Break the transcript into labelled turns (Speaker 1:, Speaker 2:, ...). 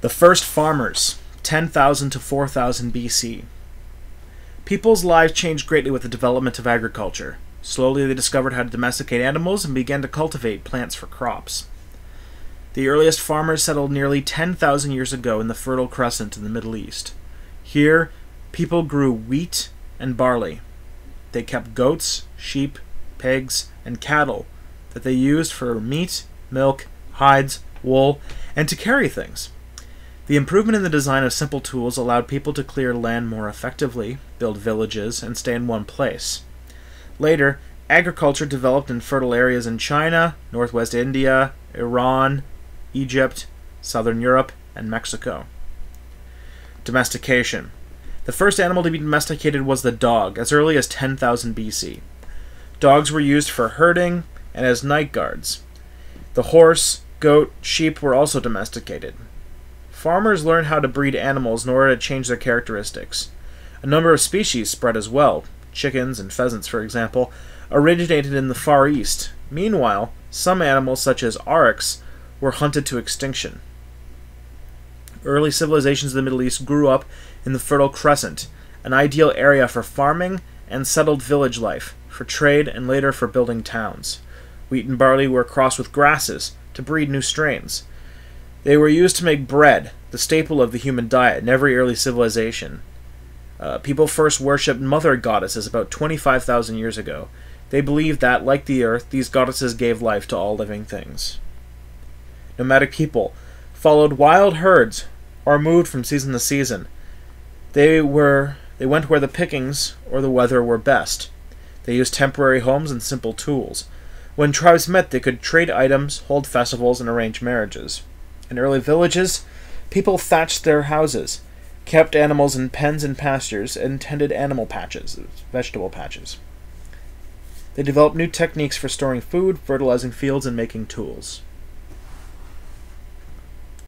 Speaker 1: The first farmers, 10,000 to 4000 BC. People's lives changed greatly with the development of agriculture. Slowly, they discovered how to domesticate animals and began to cultivate plants for crops. The earliest farmers settled nearly 10,000 years ago in the Fertile Crescent in the Middle East. Here, people grew wheat and barley. They kept goats, sheep, pigs, and cattle that they used for meat, milk, hides, wool, and to carry things. The improvement in the design of simple tools allowed people to clear land more effectively, build villages, and stay in one place. Later, agriculture developed in fertile areas in China, northwest India, Iran, Egypt, southern Europe, and Mexico. Domestication. The first animal to be domesticated was the dog, as early as 10,000 BC. Dogs were used for herding and as night guards. The horse, goat, sheep were also domesticated. Farmers learned how to breed animals in order to change their characteristics. A number of species spread as well. Chickens and pheasants, for example, originated in the Far East. Meanwhile, some animals, such as aurochs, were hunted to extinction. Early civilizations of the Middle East grew up in the Fertile Crescent, an ideal area for farming and settled village life, for trade, and later for building towns. Wheat and barley were crossed with grasses to breed new strains. They were used to make bread, the staple of the human diet in every early civilization. Uh, people first worshipped mother goddesses about 25,000 years ago. They believed that, like the earth, these goddesses gave life to all living things. Nomadic people followed wild herds or moved from season to season. They were they went where the pickings or the weather were best. They used temporary homes and simple tools. When tribes met, they could trade items, hold festivals, and arrange marriages. In early villages, people thatched their houses, kept animals in pens and pastures, and tended animal patches, vegetable patches. They developed new techniques for storing food, fertilizing fields, and making tools.